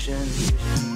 vision.